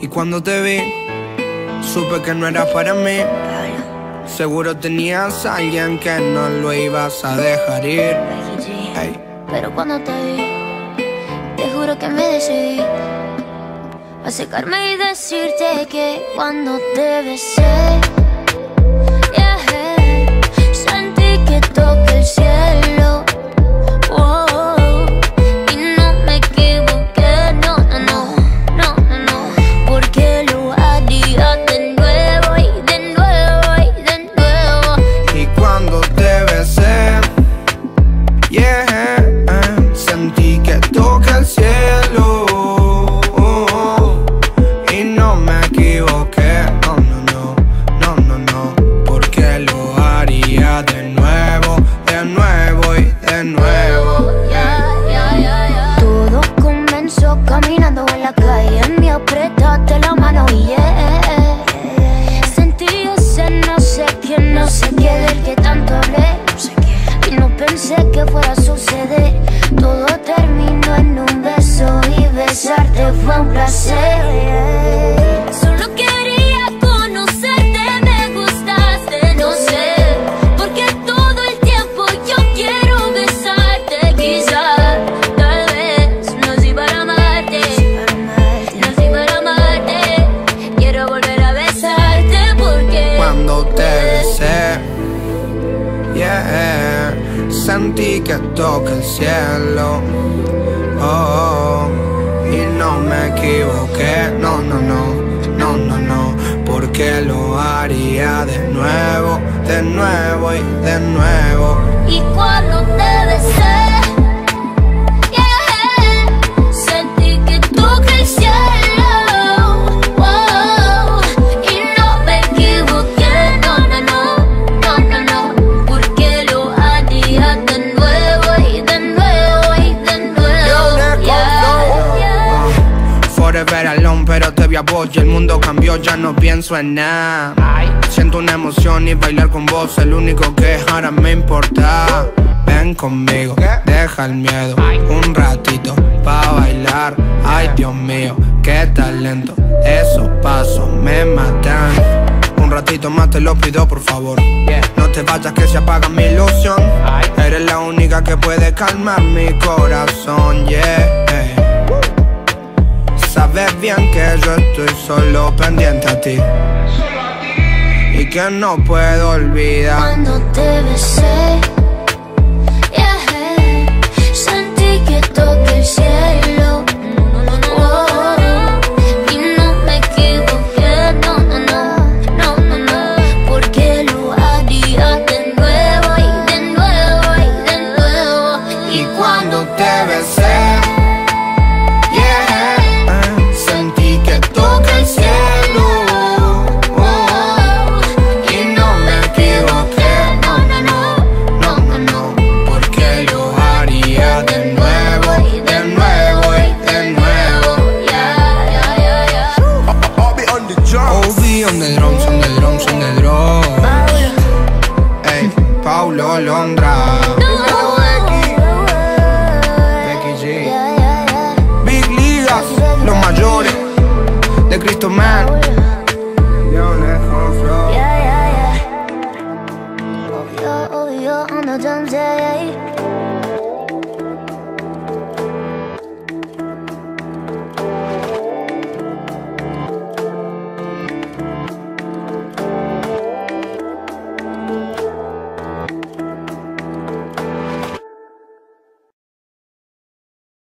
Y cuando te vi, supe que no era para mí. Seguro tenías a alguien que no lo ibas a dejar ir. Pero cuando te vi, te juro que me decidí a secarme y decirte que cuando te besé. yeah. Que toca el cielo. Oh, y no me equivoqué, no, no, no, no, no, no, porque lo haría de nuevo, de nuevo y de nuevo. Y cuando te besé. Pero te vi a vos y el mundo cambió, ya no pienso en nada. Siento una emoción y bailar con vos, el único que ahora me importa. Ven conmigo, deja el miedo, un ratito pa' bailar. Ay, Dios mío, qué talento, esos pasos me matan. Un ratito más te lo pido, por favor. No te vayas que se apaga mi ilusión. Eres la única que puede calmar mi corazón, yeah. Sabes bien que yo estoy solo pendiente a ti. Y que no puedo olvidar. Cuando te besé Big Ligas, los mayores de Cristo Man. Yeah, yeah.